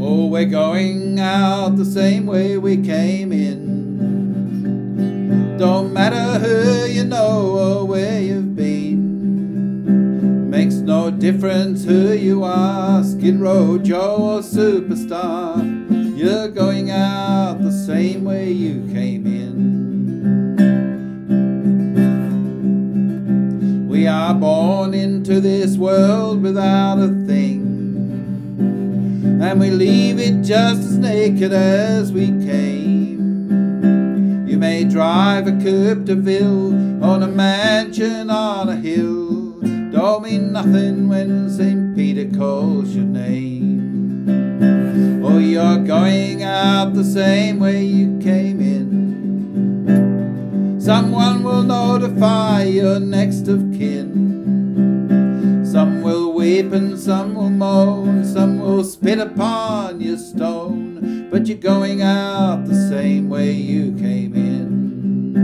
Oh, we're going out the same way we came in. Don't matter who you know or where you've been. Makes no difference who you are, Skid Row Joe or Superstar. You're going out the same way you came in. Born into this world without a thing and we leave it just as naked as we came. You may drive a coupe de ville on a mansion on a hill, don't mean nothing when St. Peter calls your name. Oh, you're going out the same way you came in. Someone will notify your next of kin. And some will moan, some will spit upon your stone, but you're going out the same way you came in.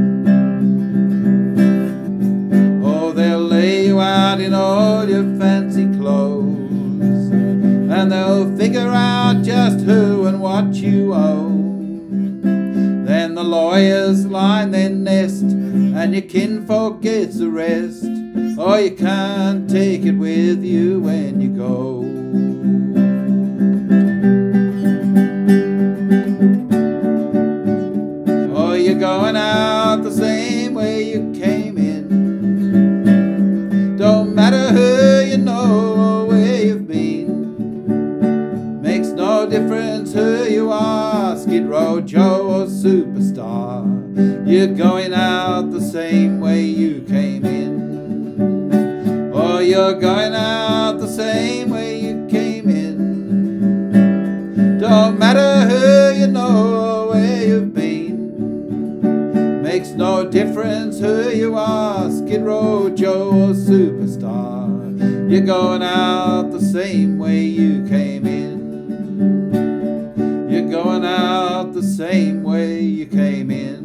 Oh, they'll lay you out in all your fancy clothes, and they'll figure out just who and what you own. Then the lawyers line their nest, and your kinfolk gets the rest. Oh, you can't take it with you when you go. Oh, you're going out the same way you came in. Don't matter who you know or where you've been. Makes no difference who you are, Skid Row Joe or Superstar. You're going out the same way you came in. You're going out the same way you came in. Don't matter who you know or where you've been. Makes no difference who you are, Skid Row Joe or Superstar. You're going out the same way you came in. You're going out the same way you came in.